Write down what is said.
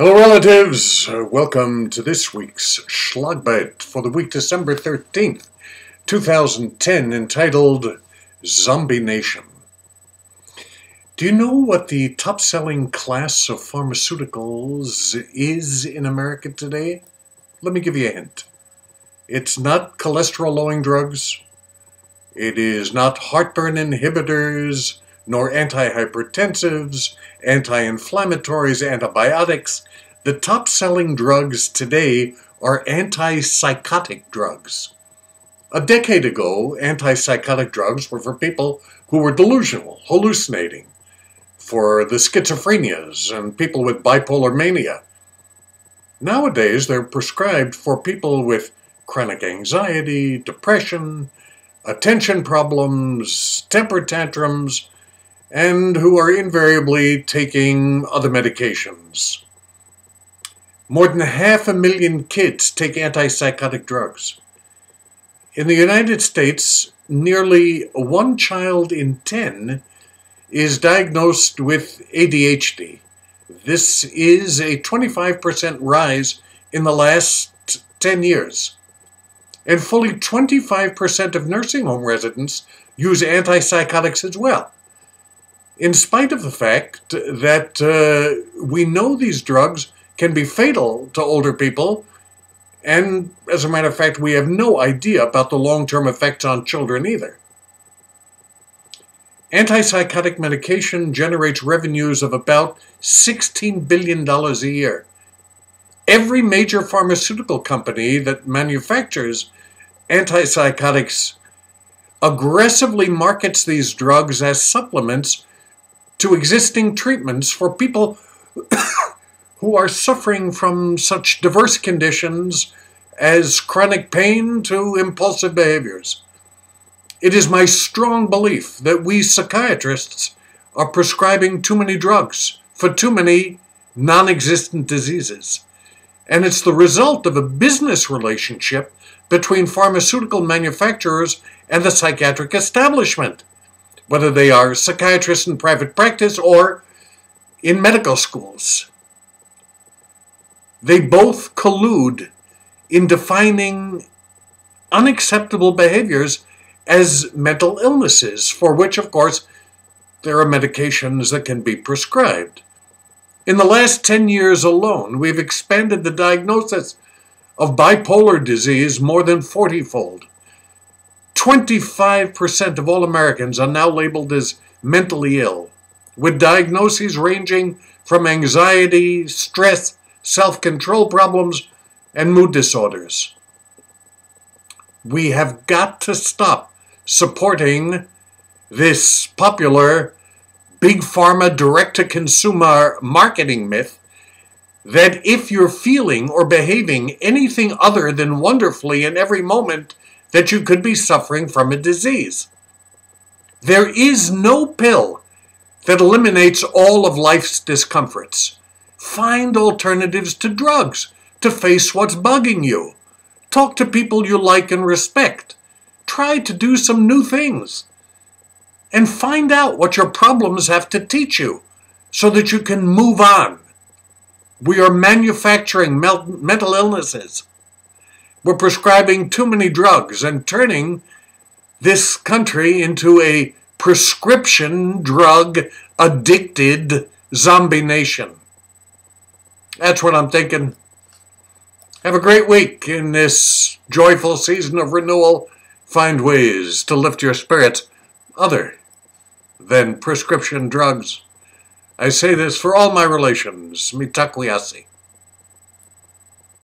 Hello, relatives. Uh, welcome to this week's Schlagbyte for the week December 13th, 2010, entitled Zombie Nation. Do you know what the top selling class of pharmaceuticals is in America today? Let me give you a hint. It's not cholesterol lowering drugs, it is not heartburn inhibitors, nor antihypertensives, anti inflammatories, antibiotics. The top selling drugs today are antipsychotic drugs. A decade ago, antipsychotic drugs were for people who were delusional, hallucinating, for the schizophrenias and people with bipolar mania. Nowadays, they're prescribed for people with chronic anxiety, depression, attention problems, temper tantrums, and who are invariably taking other medications. More than half a million kids take antipsychotic drugs. In the United States, nearly one child in ten is diagnosed with ADHD. This is a 25% rise in the last 10 years. And fully 25% of nursing home residents use antipsychotics as well in spite of the fact that uh, we know these drugs can be fatal to older people, and as a matter of fact, we have no idea about the long term effects on children either. Antipsychotic medication generates revenues of about $16 billion a year. Every major pharmaceutical company that manufactures antipsychotics aggressively markets these drugs as supplements to existing treatments for people who are suffering from such diverse conditions as chronic pain to impulsive behaviors. It is my strong belief that we psychiatrists are prescribing too many drugs for too many non existent diseases. And it's the result of a business relationship between pharmaceutical manufacturers and the psychiatric establishment whether they are psychiatrists in private practice or in medical schools. They both collude in defining unacceptable behaviors as mental illnesses, for which, of course, there are medications that can be prescribed. In the last 10 years alone, we've expanded the diagnosis of bipolar disease more than 40 fold. 25% of all Americans are now labeled as mentally ill, with diagnoses ranging from anxiety, stress, self control problems, and mood disorders. We have got to stop supporting this popular big pharma direct to consumer marketing myth that if you're feeling or behaving anything other than wonderfully in every moment, that you could be suffering from a disease. There is no pill that eliminates all of life's discomforts. Find alternatives to drugs to face what's bugging you. Talk to people you like and respect. Try to do some new things. And find out what your problems have to teach you so that you can move on. We are manufacturing mental illnesses we're prescribing too many drugs and turning this country into a prescription drug addicted zombie nation. That's what I'm thinking. Have a great week in this joyful season of renewal. Find ways to lift your spirits other than prescription drugs. I say this for all my relations. Mitakuye Oyasin.